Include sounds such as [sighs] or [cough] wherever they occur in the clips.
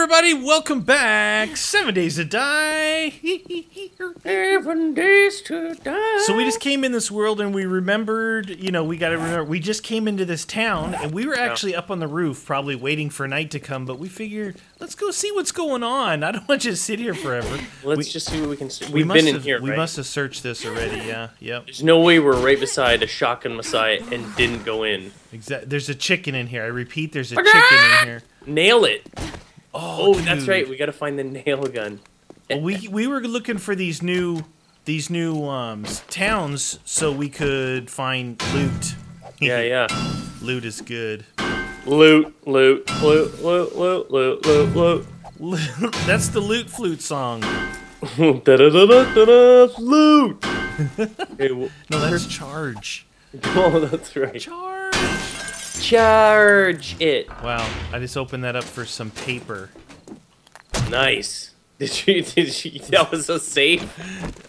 everybody, welcome back. Seven Days to Die. Seven days to die. so we just came in this world and we remembered, you know, we got to remember, we just came into this town and we were actually up on the roof, probably waiting for night to come, but we figured, let's go see what's going on. I don't want you to sit here forever. Let's we, just see what we can see. we We've must been in have, here, We right? must have searched this already, yeah. Yep. There's no way we're right beside a shotgun messiah and didn't go in. Exactly. There's a chicken in here. I repeat, there's a chicken in here. Nail it. Oh, Oh, that's right. We gotta find the nail gun. Well, we we were looking for these new these new um towns so we could find loot. [laughs] Yeah, yeah. loot is good. Loot, loot, loot, loot, loot, loot, loot, loot. [laughs] That's the loot flute song. [laughs] Da-da-da-da-da-da, Loot. Hey, w- No, that's charge. oh, that's right. Charge. Charge it. Wow, I just opened that up for some paper. Nice. [laughs] Did you? Did you? That was so safe.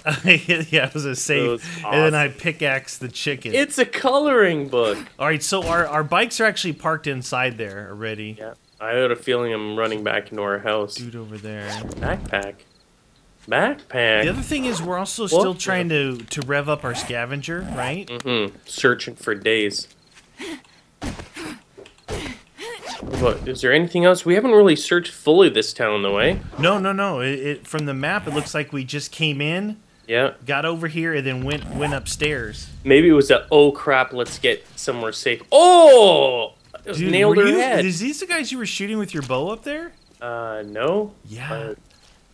[laughs] yeah, it was a save. was And then I pickaxe the chicken. It's a coloring book. All right, so our, our bikes are actually parked inside there already. Yeah. I had a feeling I'm running back into our house. Dude over there. Backpack. Backpack. The other thing is we're also still trying to to rev up our scavenger, right? Mm-hmm. Searching for days. What, is there anything else? We haven't really searched fully this town, though, eh? No, no, no. It, it from the map, it looks like we just came in, Yeah. got over here, and then went went upstairs. Maybe it was a, oh crap, let's get somewhere safe. Oh! Dude, nailed her you, head. Is these the guys you were shooting with your bow up there? Uh, no? Yeah. Uh,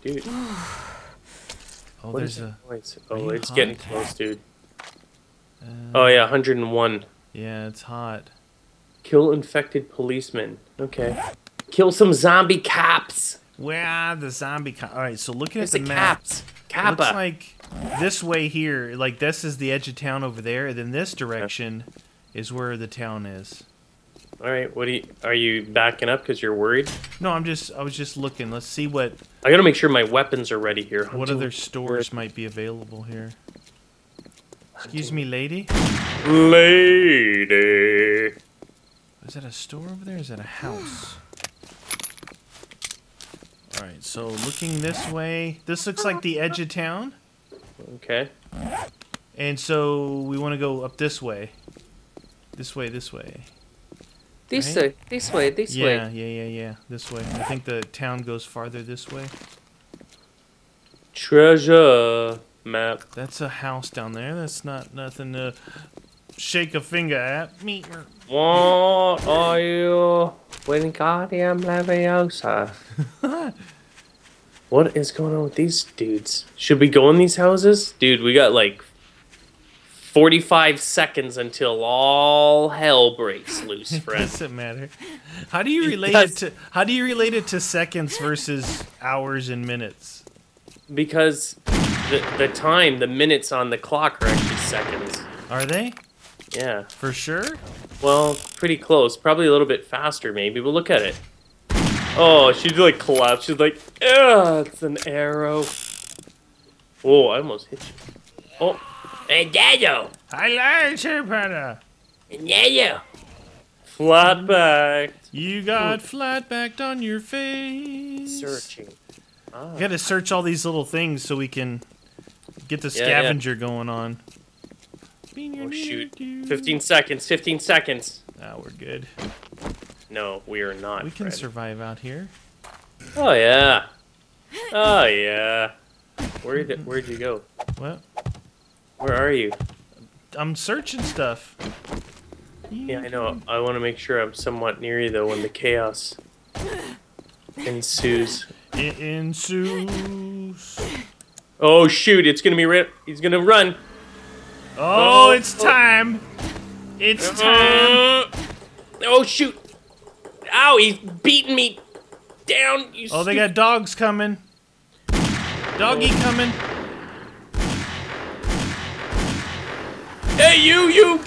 dude, [sighs] oh, what there's a. noise? Oh, it's getting close, dude. Uh, Oh, yeah, 101. yeah, it's hot. Kill infected policemen. Okay. Kill some zombie cops. Where are the zombie? Co- All right, so looking There's at the the map, cops. it looks like this way here, like this is the edge of town over there, and then this direction is where the town is. All right, what do you? Are you backing up because you're worried? No, I'm just, I was just looking. Let's see what I gotta make sure my weapons are ready here. what other stores might be available here. Excuse me, lady. lady? Is that a store over there? Is that a house? Alright, so looking this way. This looks like the edge of town. Okay. And so we want to go up this way. This way, this way. This Right? way, this way, this yeah, way. Yeah, yeah, yeah, yeah. This way. I think the town goes farther this way. Treasure map. That's a house down there. That's not nothing to shake a finger at. Me. What are you? Wingardium Leviosa. [laughs] what is going on with these dudes? Should we go in these houses? Dude, we got like 45 seconds until all hell breaks loose, [laughs] friend. Doesn't matter. How do you relate does. it to how do you relate it to seconds versus hours and minutes? because the, the time, the minutes on the clock are actually seconds. Are they? Yeah. For sure? Well, pretty close. Probably a little bit faster, maybe. But look at it. Oh, she like collapsed. She's like, ugh, it's an arrow. Oh, I almost hit you. Oh, hey, Dado. I like you, brother. Dado. Flat back. You got flat backed on your face. Searching. Ah. We gotta search all these little things so we can get the Yeah, yeah. scavenger going on. Oh, shoot. 15 seconds. 15 seconds. Ah, we're good. No, we are not. We can friend. survive out here. Oh, yeah. Oh, yeah. Where'd, it- where'd you go? What? Where are you? I'm searching stuff. Yeah, I know. I want to make sure I'm somewhat near you though when the chaos ensues. It ensues. Oh shoot! It's gonna be right. He's gonna run. Oh, Oh, it's oh. time. It's time. Uh, oh shoot! Ow! He's beating me down. You Oh, they got dogs coming. Doggy coming. Hey, you! You!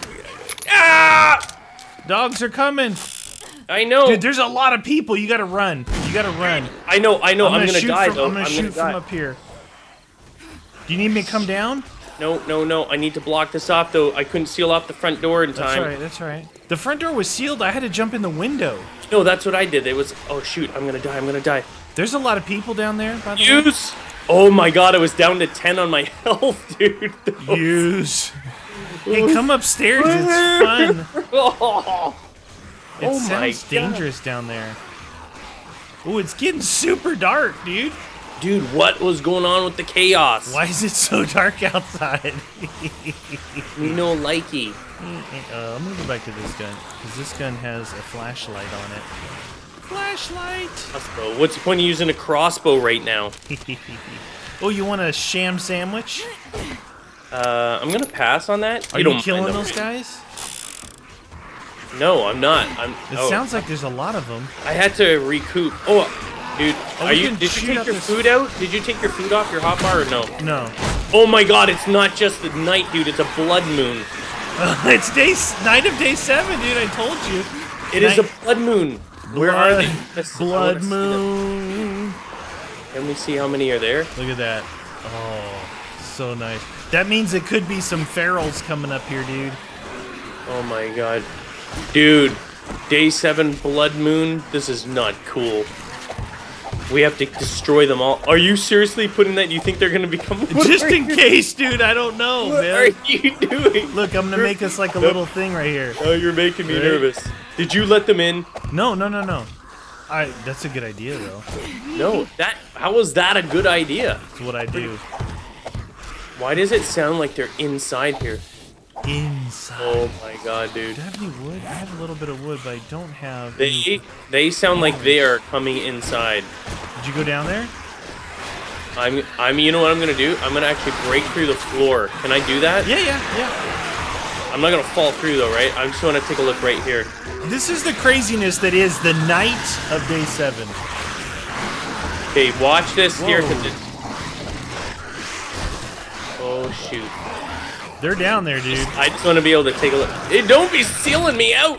Ah! Dogs are coming. I know. Dude, there's a lot of people. You gotta run. You gotta run. I know. I know. I'm, gonna, shoot die from, though. I'm gonna shoot die. from up here. Do you need me to come down? No, no, no. I need to block this off though. I couldn't seal off the front door in time. That's right. That's right. The front door was sealed. I had to jump in the window. No, that's what I did. It was. Oh shoot! I'm gonna die. I'm gonna die. There's a lot of people down there, by the way. Use. Oh my god, I was down to 10 on my [laughs] health, dude. Use. Hey, come upstairs. It's fun. [laughs] Oh, It Oh sounds dangerous down there. Oh, it's getting super dark, dude. Dude, what was going on with the chaos? Why is it so dark outside? [laughs] we know likey. uh, I'm gonna go back to this gun because this gun has a flashlight on it. Flashlight. Crossbow. What's the point of using a crossbow right now? [laughs] oh, you want a sham sandwich? Uh, I'm gonna pass on that. Are you, don't mind killing those guys? No, I'm not. I'm. It oh, sounds like there's a lot of them. I had to recoup. Oh, dude, Oh, are you? Did you take your food out? Did you take your food off your hotbar or no? No, Oh my God! It's not just the night, dude. It's a blood moon. [laughs] it's day night of day seven, dude. I told you. It is a blood moon. Where are they? [laughs] Blood- Let's Blood wanna see them. moon. Can we see how many are there? Look at that. Oh, so nice. That means it could be some ferals coming up here, dude. Oh my God, dude. Day seven blood moon. This is not cool. We have to destroy them all. Are you seriously putting that? You think they're gonna become? Just in case, dude. I don't know, What are man. you doing? Look, I'm gonna make us like a little thing right here. Oh, you're making me Right? nervous. Did you let them in? No, no, no, no. I. That's a good idea, though. No. That. How was that a good idea? That's what I do. Why does it sound like they're inside here? Inside. Oh my god, dude. Do I have any wood? I have a little bit of wood, but I don't have. any- They they sound like they are coming inside. Did you go down there? I'm I'm you know what I'm gonna do? I'm gonna actually break through the floor. Can I do that? Yeah, yeah, yeah. I'm not gonna fall through though, right? I'm just gonna take a look right here. This is the craziness that is the night of day seven. Okay, watch this here, Whoa. cause it's Oh shoot. They're down there, dude. I just wanna be able to take a look. Hey, don't be sealing me out!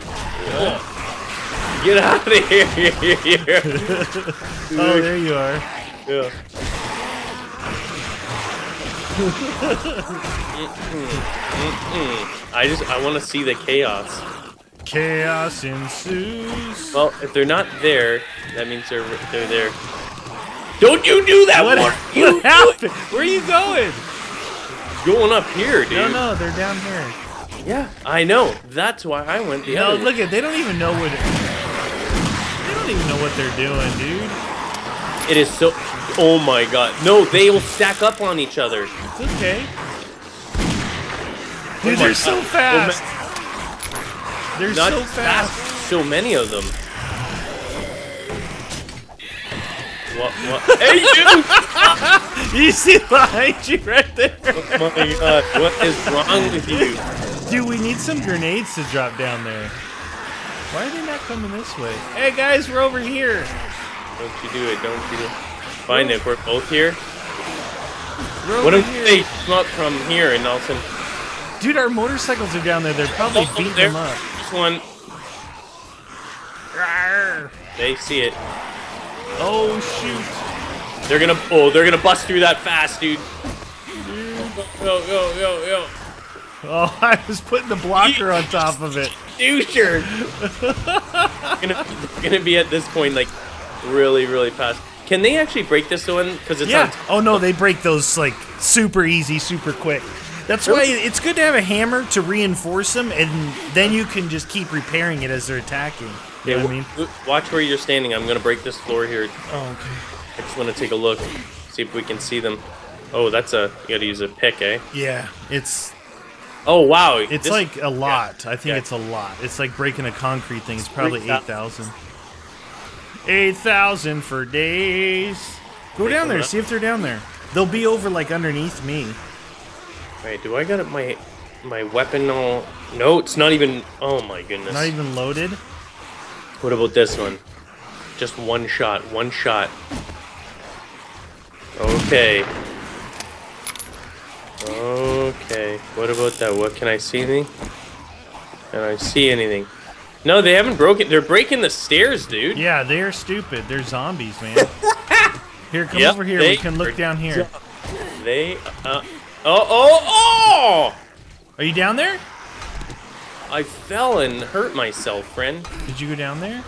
Get out of here! [laughs] [laughs] Oh, there you are. Yeah. I just I want to see the chaos. Chaos ensues. Well, if they're not there, that means they're they're there. Don't you do that What, one! what You happened? Where are you going? Going up here, dude? No, no, they're down here. Yeah, I know. That's why I went the No, other. look at. They don't even know what. They don't even know what they're doing, dude. It is so. Oh my god! No, they will stack up on each other. It's okay. Oh Dude, my they're so God. Oh, fast. They're Not so fast. So many of them. What? What? [laughs] hey! [laughs] You see behind you right there. Oh my god! What is wrong with you? Dude, we need some grenades to drop down there. Why are they not coming this way? Hey guys, we're over here. Don't you do it? Don't you do it? Fine if we're both here. We're What if here. they come up from here and all of a sudden Dude, our motorcycles are down there. They're probably Oh, beating them up. This one, Rawr. they see it. Oh shoot. They're gonna oh, they're gonna bust through that fast, dude. Yo, yo, yo, yo. Oh, [laughs] I was putting the blocker on top of it. Doucher. [laughs] gonna, gonna be at this point like really, really fast. Can they actually break this one? Because it's Yeah. on. Oh no, they break those like super easy, super quick. That's why it's good to have a hammer to reinforce them, and then you can just keep repairing it as they're attacking. You know what I mean? Watch where you're standing. I'm gonna break this floor here. Oh, okay. I just want to take a look, see if we can see them. Oh, that's a you gotta use a pick, eh? Yeah, it's Oh wow, it's this- like a lot. I think Yeah. it's a lot. It's like breaking a concrete thing. It's probably eight thousand. Eight thousand for days. Go down there. See if they're down there. They'll be over like underneath me. Wait, do I got my my weapon all? No, it's not even. Oh my goodness. Not even loaded. What about this one? Just one shot. One shot. Okay. Okay. What about that? What can I see anything? Can I see anything? No, they haven't broken. They're breaking the stairs, dude. Yeah, they're stupid. They're zombies, man. [laughs] Here, come Yep, over here. We can look down here. They. Uh. Oh. Oh. Oh! Are you down there? I fell and hurt myself, friend. Did you go down there?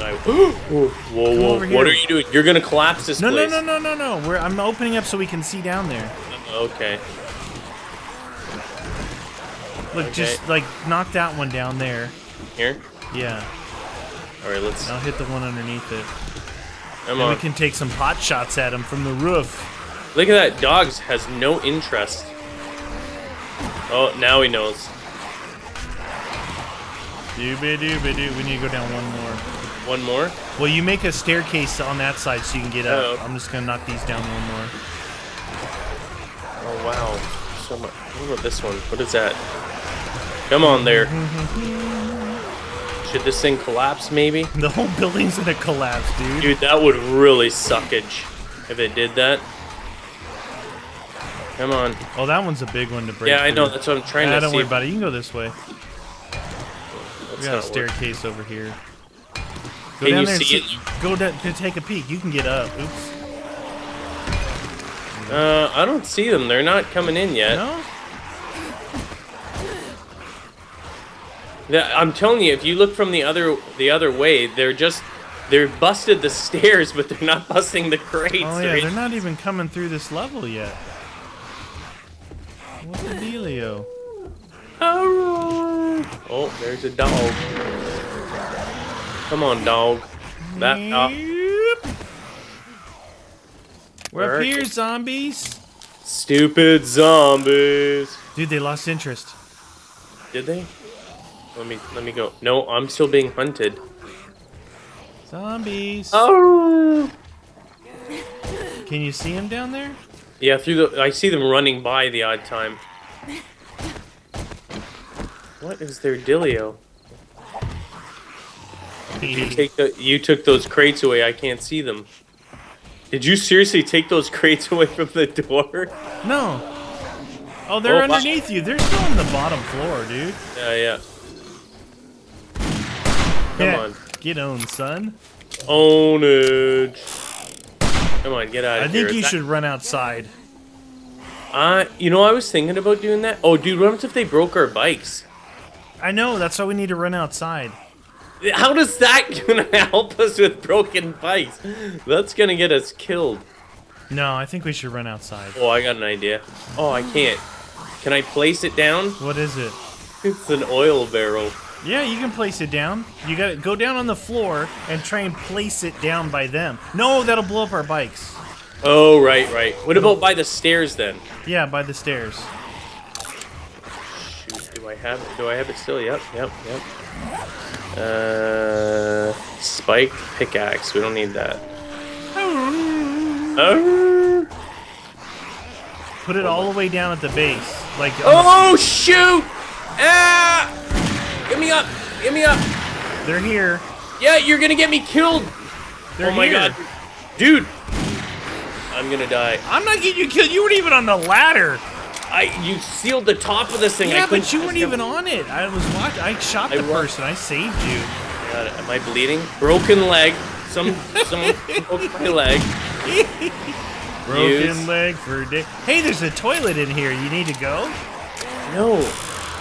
I, [gasps] whoa, whoa, What here. are you doing? You're gonna collapse this No, no, place. no, no, no, no. We're, I'm opening up so we can see down there. Okay. Look, Okay. just like knock that one down there. Here. Yeah. All right. Let's. I'll hit the one underneath it. Come And we can take some pot shots at him from the roof. Look at that. Dogs has no interest. Oh, now he knows. Doo. We need to go down one more. One more. Well, you make a staircase on that side so you can get up. Oh. I'm just gonna knock these down one more. Oh wow. So much. What about this one? What is that? Come on there. Should this thing collapse maybe? [laughs] The whole building's gonna collapse, dude. Dude, that would really suckage if it did that. Come on. Oh, that one's a big one to break. Yeah, I know. That's what I'm trying Ah, to I don't see. worry about it. You can go this way. That's We got a working. staircase over here. Go Can down you there and see see- Go down to take a peek. You can get up. Oops. Uh, I don't see them. They're not coming in yet. No? Yeah, I'm telling you, if you look from the other the other way, they're just they're busted the [laughs] stairs, but they're not busting the crates. Oh They're yeah, they're not even coming through this level yet. What's the dealio? Oh, oh, there's a dog. Come on, dog. That dog. We're Where up here, zombies. Stupid zombies. Dude, they lost interest. Did they? Let me let me go. No, I'm still being hunted. Zombies. Oh. Can you see them down there? Yeah, through the I see them running by the odd time. What is their dealio? You take the, you took those crates away. I can't see them. Did you seriously take those [laughs] crates away from the door? No. Oh, they're Oh, wow. underneath you. They're still on the bottom floor, dude. Yeah, yeah. Come Yeah. on. Get owned, son. Own it. Come on, get out I of here. I think you that- should run outside. Uh, you know, I was thinking about doing that. Oh, dude, what if they broke our bikes? I know. That's why we need to run outside. How does that [laughs] gonna help us with broken bikes? That's gonna get us killed. No, I think we should run outside. Oh, I got an idea. Oh, I can't. Can I place it down? What is it? It's an oil barrel. Yeah, you can place it down. You got to go down on the floor and try and place it down by them. No, that'll blow up our bikes. Oh, right, right. What about by the stairs then? Yeah, by the stairs. Shoot, do I have do I have it still? Yep, yep, yep. Uh, spiked pickaxe. We don't need that. Oh, Put it all the way down at the base. Like oh shoot! Ah! Get me up! Get me up! they're here. Yeah, you're gonna get me killed! They're oh my here. god, dude! I'm gonna die. I'm not getting you killed. You weren't even on the ladder. I you sealed the top of this thing. Yeah, couldn't but you weren't even on it. I was watching. I shot the wa- person. I saved you. God, am I bleeding? Broken leg. Some someone [laughs] broke my leg. Broken Use. leg for day. Hey, there's a toilet in here. You need to go. No,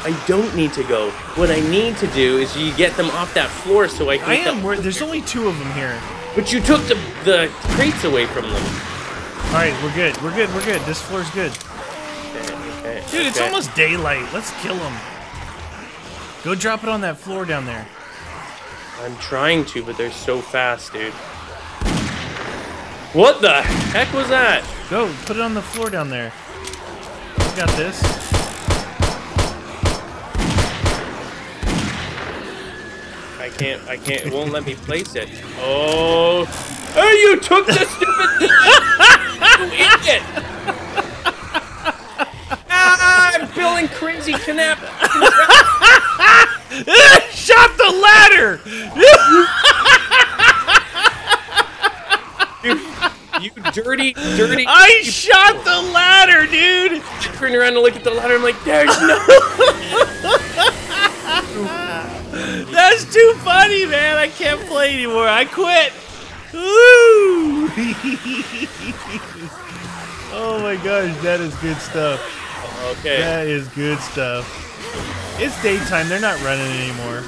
I don't need to go. What I need to do is you get them off that floor so I can. I am. We're, there's only two of them here. But you took the the crates away from them. All right, we're good. We're good. We're good. This floor's good. Dude, it's okay. almost daylight. Let's kill him. Go drop it on that floor down there. I'm trying to, but they're so fast, dude. What the heck was that? Go, put it on the floor down there. We got this. I can't. I can't. It won't let me place it. Oh. Hey, you took the stupid [laughs] thing! you idiot! Ah, crazy. Canap. Shot the ladder! You dirty, dirty. I shot the ladder, dude! I turned around to look at the ladder. I'm like, there's no. [laughs] That's too funny, man. I can't play anymore. I quit. Woo! [laughs] oh my gosh, that is good stuff. Okay. That is good stuff. It's daytime. They're not running anymore.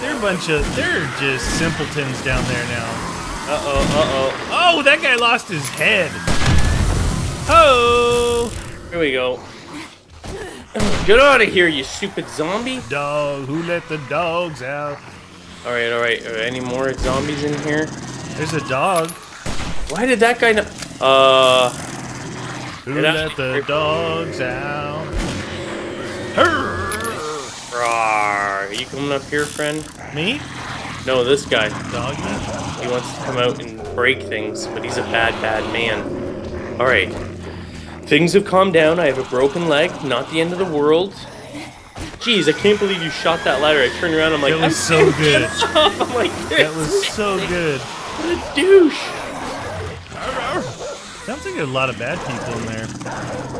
They're a bunch of. They're just simpletons down there now. Uh oh, uh oh. Oh, that guy lost his head. Oh, Here we go. Get out of here, you stupid zombie! dog! Who let the dogs out? All right, all right. Are any more zombies in here? There's a dog. Why did that guy not? Uh, Who out. let the dogs out? Hurr. Are you coming up here, friend? Me? No, this guy. Doggy? He wants to come out and break things, but he's a bad, bad man. All right. Things have calmed down. I have a broken leg. Not the end of the world. Jeez, I can't believe you shot that ladder. I turned around. I'm like, That was so good. [laughs] I'm like, That was so good. what a douche. Sounds like a lot of bad people in there.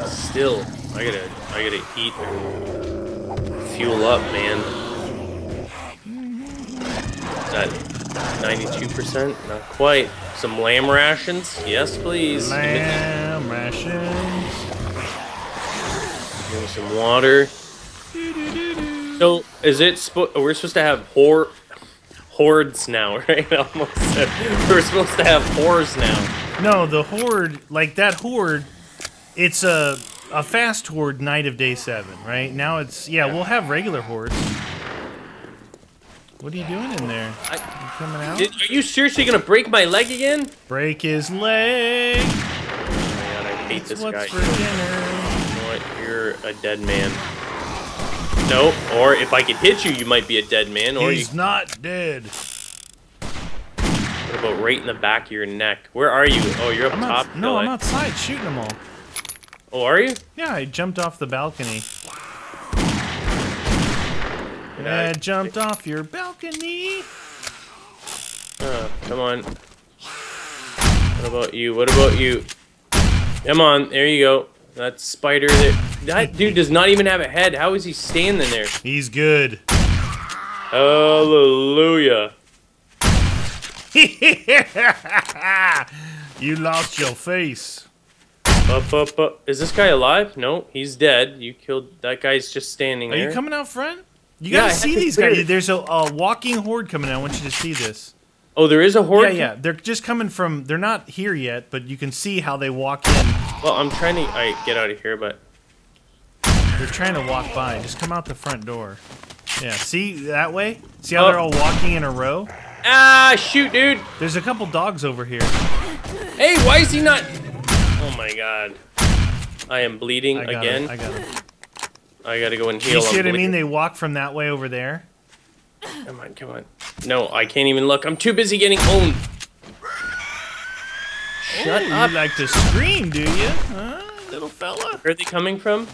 Still, I gotta, I gotta eat fuel up, man. Is that 92%? Not quite. Some lamb rations? Yes, please. Lamb rations. give me some water. So, is it? Spo- we're supposed to have hor hordes now, [laughs] right? [laughs] Almost. Said. We're supposed to have whores now. No, the horde, like that horde, it's a a fast horde night of day seven, right? Now it's yeah, we'll have regular hordes. What are you doing in there? I- You coming out? Did, are you seriously gonna break my leg again? Break his leg. Man, I hate It's this what's guy. for dinner. You know what? You're a dead man. No, or if I could hit you, you might be a dead man. Or you, He's not dead. About right in the back of your neck? Where are you? Oh, you're up I'm top. out, no, I'm eh? outside shooting them all. Oh, are you? Yeah, I jumped off the balcony. Yeah, I jumped off your balcony. Uh, come on. What about you? What about you? Come on, there you go. That spider that that dude does not even have a head. How is he standing there? He's good. Hallelujah. [laughs] you lost your face. Up, up, up. Is this guy alive? No, he's dead. You killed that guy's just standing Are there. you coming out front? You Yeah, gotta have see these guys. There's a, a walking horde coming out. I want you to see this. oh, there is a horde. Yeah, yeah. They're just coming from. They're not here yet, but you can see how they walk in. Well, I'm trying to. I get out of here, but They're trying to walk by. Just come out the front door. Yeah. See that way? See how Oh. they're all walking in a row? Ah, shoot, dude. There's a couple dogs over here. Hey, why is he not? Oh my god. I am bleeding I got again. it. I got it. I gotta go and heal. you see I'm what I mean? They walk from that way over there. Come on, come on. No, I can't even look. I'm too busy getting owned. Shut Ooh, up. You like to scream, do you? Huh, little fella? Where are they coming from?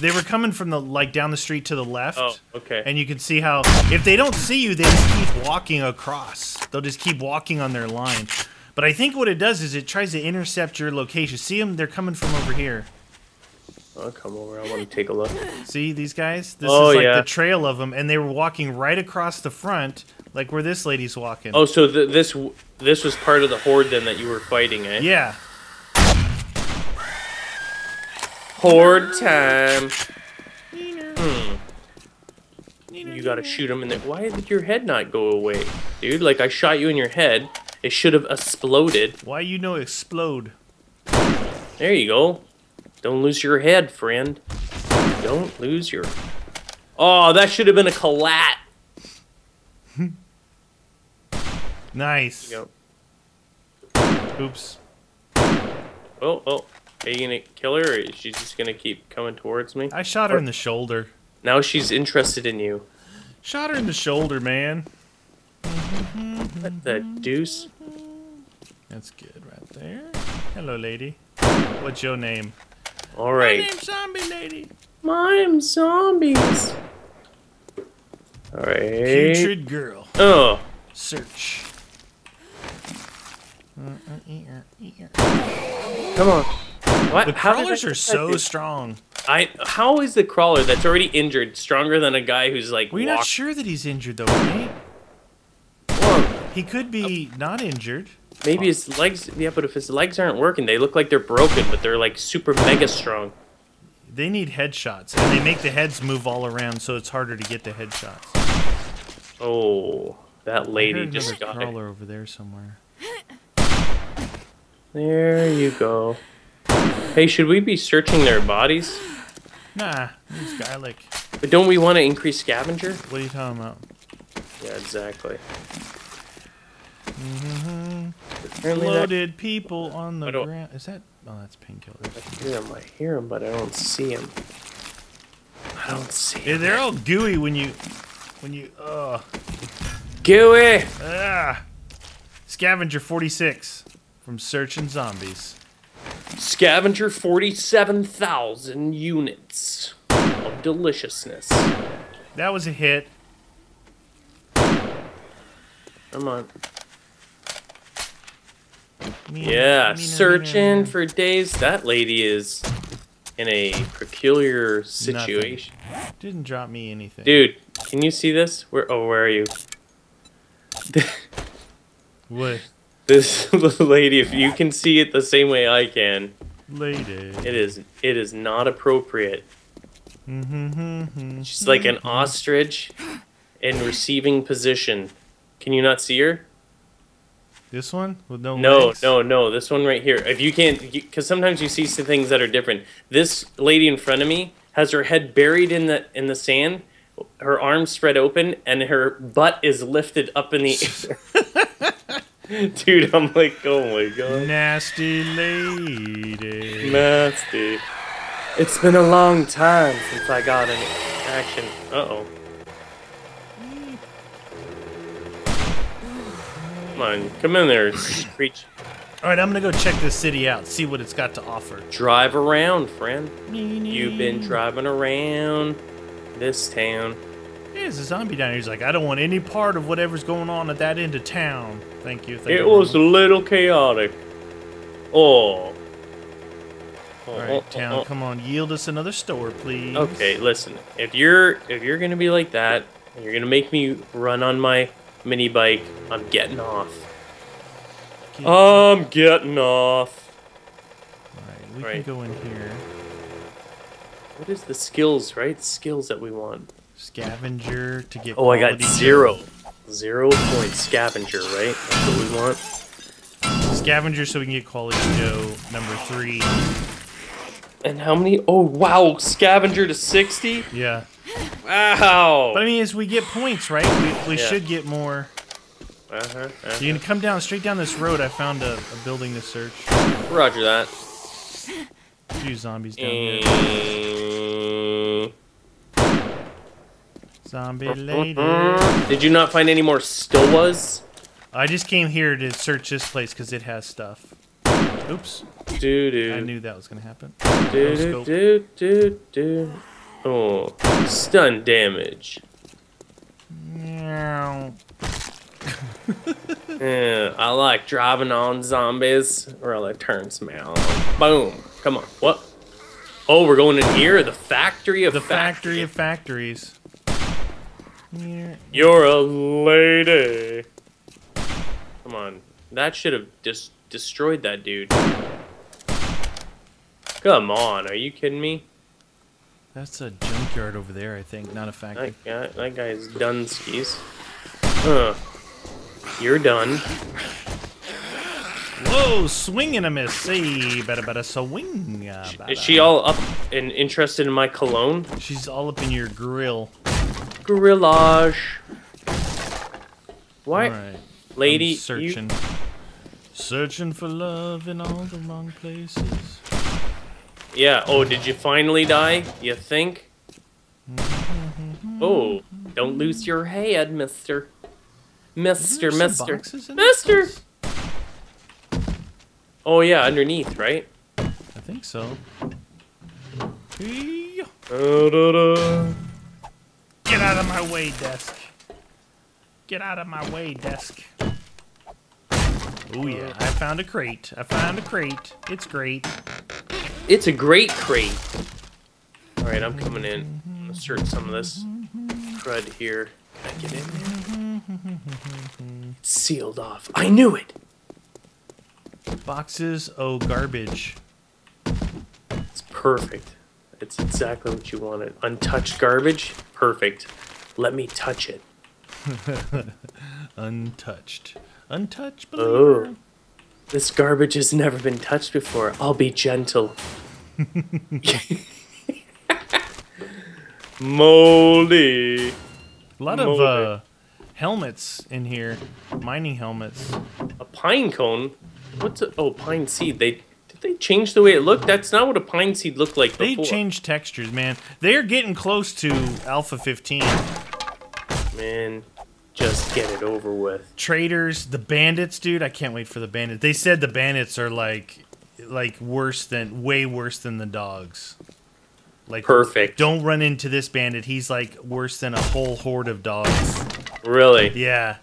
They were coming from the like down the street to the left. Oh, okay. And you can see how if they don't see you, they just keep walking across. They'll just keep walking on their line. But I think what it does is it tries to intercept your location. See them? They're coming from over here. I'll come over. I want to take a look. See these guys? This Oh, is like yeah. the trail of them, and they were walking right across the front, like where this lady's walking. Oh, so th- this w- this was part of the horde then that you were fighting, eh? yeah. Horde time. Hmm. You gotta shoot him in the. Why did your head not go away, dude? Like I shot you in your head. It should have exploded. Why you know explode? There you go. Don't lose your head, friend. Don't lose your. Oh, that should have been a collat. [laughs] Nice. Go. Oops. Oh, oh. Are you gonna kill her, or is she just gonna keep coming towards me? I shot her in the shoulder. Now she's interested in you. Shot her in the shoulder, man. What the deuce? That's good right there. Hello, lady. What's your name? All right. My name's Zombie Lady. I'm zombies. All right. Putrid girl. Oh, Search. come on. What? The crawlers are so strong. I. How is the crawler that's already injured stronger than a guy who's like? We're not sure that he's injured, though, right? He could be not injured. maybe his legs. Yeah, but if his legs aren't working, they look like they're broken, but they're like super mega strong. They need headshots, and they make the heads move all around, so it's harder to get the headshots. Oh, that lady just got it. crawler over there somewhere. There you go. Hey, should we be searching their bodies? Nah, it's garlic. But don't we want to increase scavenger? What are you talking about? Yeah, exactly. hmm Apparently that, Loaded people on the ground. Is that? Oh, that's painkillers. I hear him. I hear him, but I don't see him. I don't see Yeah, him. they're all gooey when you, when you. Ugh. Gooey. Ah. Scavenger 46 from Searching Zombies. Scavenger 47,000 units of deliciousness. That was a hit. Come on. Meena, Yeah, meena, searching meena. for days. That lady is in a peculiar situation. Didn't drop me anything. Dude, can you see this? Where? Oh, where are you? [laughs] What? This [laughs] lady, if you can see it the same way I can, Lady. it is it is not appropriate. She's like an ostrich in receiving position. Can you not see her? This one with no No, legs? no, no. This one right here. If you can't, because sometimes you see some things that are different. This lady in front of me has her head buried in the in the sand, her arms spread open, and her butt is lifted up in the [laughs] air. [laughs] Dude, I'm like, oh my god, Nasty lady. nasty. It's been a long time since I got an action. Uh oh. Come on, come in there, screech. All right, I'm gonna go check this city out, see what it's got to offer. Drive around, friend. You've been driving around this town. There's a zombie down here. He's like, I don't want any part of whatever's going on at that end of town. Thank you. Thank It you was a little chaotic. Oh. Oh, All oh, oh, town, oh. come on, yield us another store, please. Okay, listen. If you're if you're gonna be like that, and you're gonna make me run on my mini bike, I'm getting off. Get- I'm getting off. All right, we right. can go in here. What is the skills, right? Skills that we want. Scavenger to get. Oh, I got zero. Zero point scavenger, right? That's what we want. Scavenger so we can get quality Joe number three. And how many? Oh wow, scavenger to sixty. Yeah. Wow. But I mean, as we get points, right? We, we Yeah. should get more. Uh-huh, uh-huh. You can come down straight down this road. I found a, a building to search. Roger that. Few zombies down here. Zombie [laughs] lady. Did you not find any more stoas? I just came here to search this place because it has stuff. Oops. Do I knew that was gonna happen. do No do scope. do do do. Oh, stun damage. Meow. [laughs] Yeah, I like driving on zombies. Really turns me on. Boom. Come on. What? Oh, we're going in here. The factory of The fac- factory of factories. You're a lady. Come on. That should have just destroyed that dude. Come on. Are you kidding me? That's a junkyard over there, I think, not a factory. That guy, that guy's done skis. Huh. You're done. Whoa, swing and a miss. See, better, better swing. uh, Is she all up and interested in my cologne? She's all up in your grill. Grillage. What? Right. lady? I'm You, searching. Searching for love in all the wrong places. yeah. Oh, did you finally die? You think? Oh, don't lose your head, Mister. Mister, Mister, Mister. Place? Oh yeah, underneath, right? I think so. Get out of my way, desk. Get out of my way, desk. Oh yeah, I found a crate. I found a crate. It's great. It's a great crate. All right, I'm coming in. I'm gonna some of this crud here. Can I get in there? It's sealed off. I knew it. Boxes, oh garbage. It's perfect. It's exactly what you wanted. Untouched garbage. Perfect. Let me touch it. [laughs] Untouched. Untouched believer. Oh. This garbage has never been touched before. I'll be gentle. [laughs] Moldy. A lot of uh, helmets in here. Mining helmets. A pine cone? What's a oh pine seed? They did they change the way it looked? That's not what a pine seed looked like They before. changed textures, man. They are getting close to Alpha 15. Man, just get it over with. Traders, the bandits, dude. I can't wait for the bandits. They said the bandits are like, like worse than, way worse than the dogs. Like Perfect. Don't run into this bandit. He's like worse than a whole horde of dogs. Really? Yeah,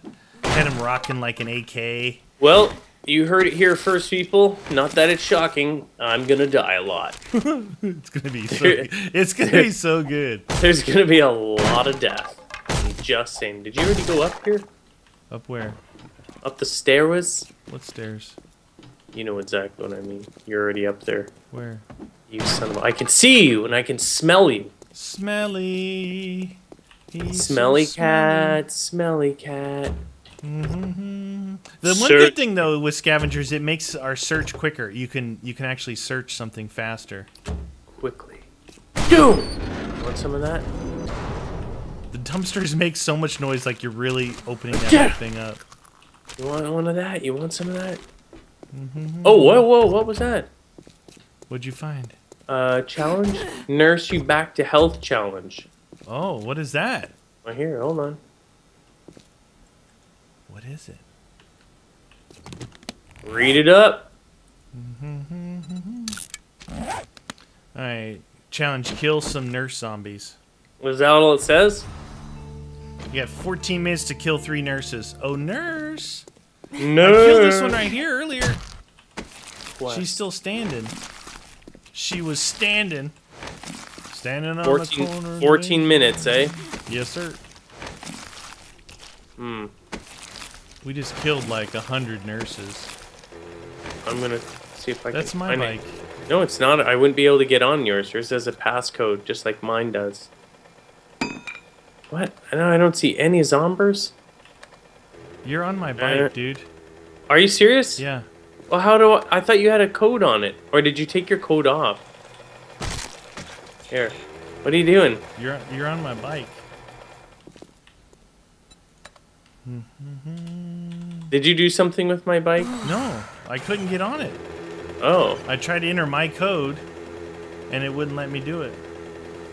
had him rocking like an AK. Well, you heard it here first, people. Not that it's shocking. I'm gonna die a lot. It's gonna be so. it's gonna be so good. [laughs] There's gonna be a lot of death. I'm just saying. Did you already go up here? Up where? Up the stairways? What stairs? You know exactly what I mean. You're already up there. Where? You son of a... I can see you and I can smell you. Smelly. He's so Smelly smelly. cat, smelly cat. Mhm. The one Search. good thing though with scavengers, it makes our search quicker. You can you can actually search something faster. Quickly. Doom! Want some of that? The dumpsters make so much noise, like you're really opening that Yeah. thing up. You want one of that? You want some of that? Mm-hmm. Oh, whoa, whoa, what was that? What'd you find? Uh, challenge? Nurse you back to health challenge. Oh, what is that? Right here, hold on. What is it? Read it up. All right, challenge: kill some nurse zombies. Was that all it says? You got 14 minutes to kill three nurses. Oh, nurse! No. I killed this one right here earlier. What? She's still standing. She was standing. Standing on 14, the corner. 14 minutes, eh? Yes, sir. Hmm. We just killed like a hundred nurses. I'm gonna see if I That's can my find bike. it. No, it's not. I wouldn't be able to get on yours. Yours has a passcode, just like mine does. What? I don't, I don't see any zombers. You're on my Uh, bike, dude. Are you serious? Yeah. Well, how do I? I thought you had a code on it, or did you take your code off? Here. What are you doing? You're you're on my bike. Did you do something with my bike? [gasps] No, I couldn't get on it. Oh. I tried to enter my code, and it wouldn't let me do it.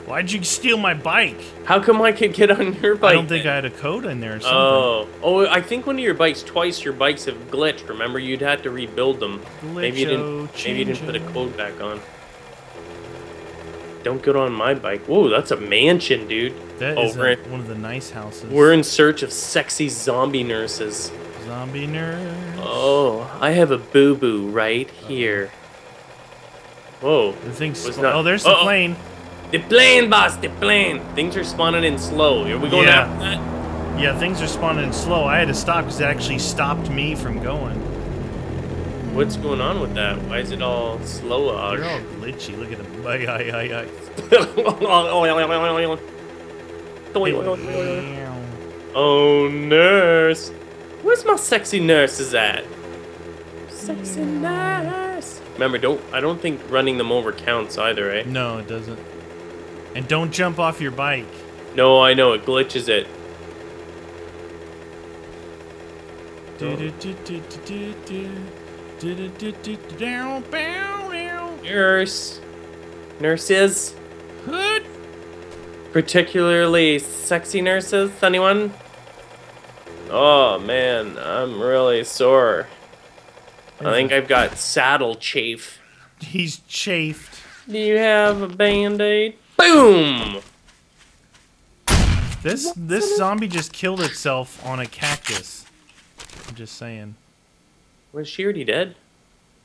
Why'd you steal my bike? How come I could get on your bike? I don't think? I had a code in there or oh. something. Oh, oh! I think one of your bikes, twice your bikes have glitched. Remember, you'd had to rebuild them. maybe you didn't. Maybe you didn't put a code back on. Don't get on my bike. Whoa, that's a mansion, dude. That Oh, is a- one of the nice houses. We're in search of sexy zombie nurses. Zombie nurse. Oh, I have a boo boo right here. Whoa, The thing's was not- oh, there's the Uh-oh. plane. the plane, boss, the plane. Things are spawning in slow. Are we going Yeah. after that? Uh, yeah, things are spawning in slow. I had to stop because it actually stopped me from going. What's going on with that? Why is it all slow? You're all glitchy. Look at them. [laughs] Ay, ay, ay, ay. [laughs] oh, nurse. Where's my sexy nurses at? Sexy nurse. Remember, don't I don't think running them over counts either, eh? No, it doesn't. And don't jump off your bike. No, I know it glitches it. Nurse, nurses, Hood. particularly sexy nurses. Anyone? Oh man, I'm really sore. I think I've got saddle chafe. He's chafed. Do you have a band-aid? Boom! This this zombie just killed itself on a cactus. I'm just saying. Was she already dead?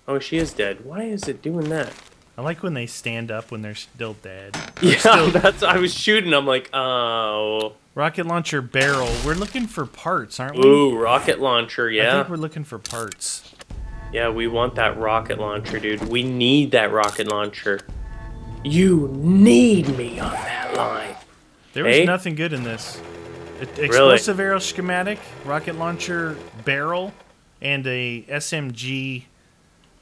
Oh, she is dead. Why is it doing that? I like when they stand up when they're still dead. Yeah, [laughs] that's. I was shooting. I'm like, oh, Rocket launcher barrel. We're looking for parts, aren't we? ooh, rocket launcher. Yeah. I think we're looking for parts. yeah, we want that rocket launcher, dude. We need that rocket launcher. You need me on that line. There was Hey? nothing good in this. A- Explosive arrow schematic, rocket launcher barrel, and a SMG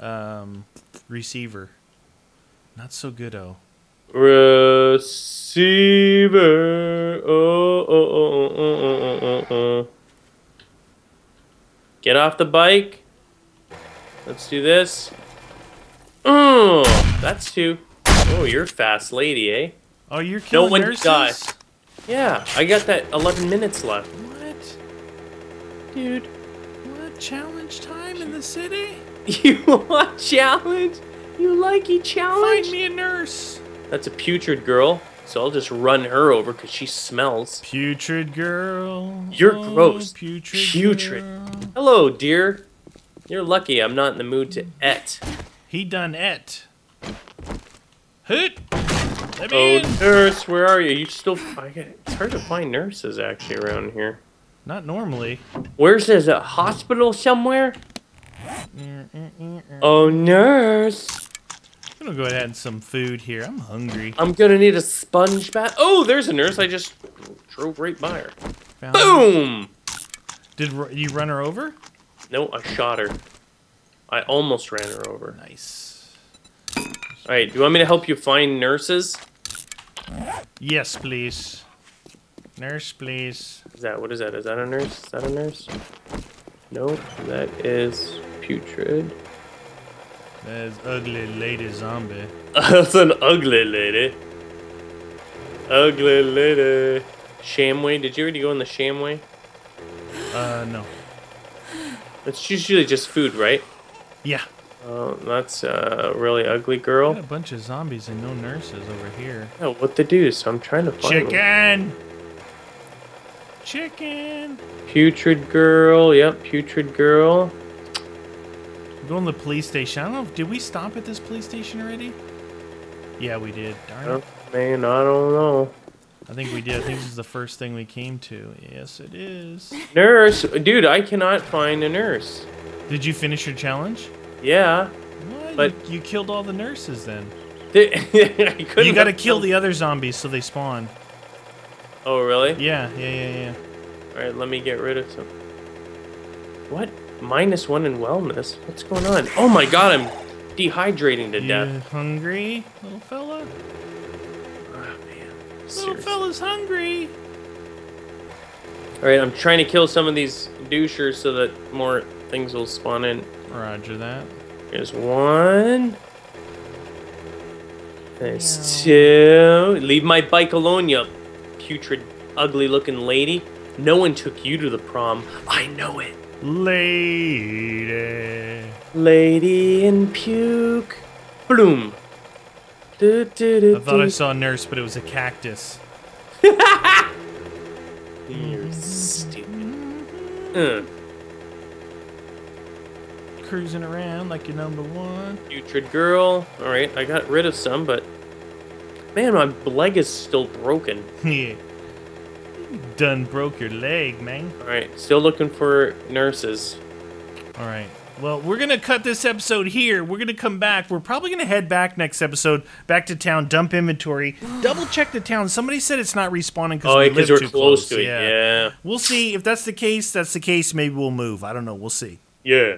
um, receiver. Not so good, oh. Receiver. Oh, oh, oh, oh, oh, oh, oh, oh. Get off the bike. Let's do this. Oh, that's two. Oh, you're fast lady, eh? Oh, you're killing one nurses? died. Yeah, I got that 11 minutes left. What? Dude, What? Challenge time in the city? [laughs] you want challenge? You like a challenge? Find me a nurse. That's a putrid girl, so I'll just run her over because she smells. Putrid girl. You're oh, gross. Putrid. Putrid. girl. Hello, dear. You're lucky I'm not in the mood to et. He done et. Hoot. Let Oh, in. nurse, where are you? You still? I get, it's hard to find nurses actually around here. Not normally. Where's this? A hospital somewhere? Mm, mm, mm, oh, nurse. I'm gonna go ahead and some food here. I'm hungry. I'm gonna need a sponge bath. Oh, there's a nurse. I just drove right by her. Found her. Boom! Did ru- you run her over? No, I shot her. I almost ran her over. Nice. All right, do you want me to help you find nurses? Yes, please. Nurse, please. Is that what is that? Is that a nurse? Is that a nurse? No, that is putrid. There's ugly lady zombie. [laughs] That's an ugly lady. Ugly lady. Shamway. Did you already go in the Shamway? Uh, no. It's usually just food, right? Yeah. Oh, that's a really ugly girl. A bunch of zombies and no nurses over here. Yeah, what to do? So I'm trying to find. Chicken. Chicken. Putrid girl. Yep, putrid girl. Go in the police station. I don't know. if- Did we stop at this police station already? Yeah, we did. Darn it. man, I don't know. I think we did. I think this is the first thing we came to. Yes, it is. Nurse, dude, I cannot find a nurse. Did you finish your challenge? Yeah, What? But- you, you killed all the nurses then. [laughs] I couldn't. You got to kill the other zombies so they spawn. Oh, really? Yeah, yeah, yeah, yeah. All right, let me get rid of some. What? Minus one in wellness. What's going on? Oh my god, I'm dehydrating to You death. hungry, little fella? Oh, man. Little Seriously. fella's hungry. All right, I'm trying to kill some of these douchers so that more things will spawn in. Roger that. Here's one. There's two. Leave my bike alone, you putrid, ugly-looking lady. No one took you to the prom. I know it. Lady. Lady in puke. Bloom. Du, du, du, I thought I saw a nurse, but it was a cactus. [laughs] You're stupid. Uh, Cruising around like you're number one. putrid girl. Alright, I got rid of some, but... Man, my leg is still broken. [laughs] Yeah. Done broke your leg, man. Alright, still looking for nurses. All right. Well, we're going to cut this episode here. We're going to come back. We're probably going to head back next episode, back to town, dump inventory, double check the town. Somebody said it's not respawning because Oh, we live we're too close, to it. Yeah. We'll see. If that's the case, that's the case. Maybe we'll move. I don't know. We'll see. Yeah.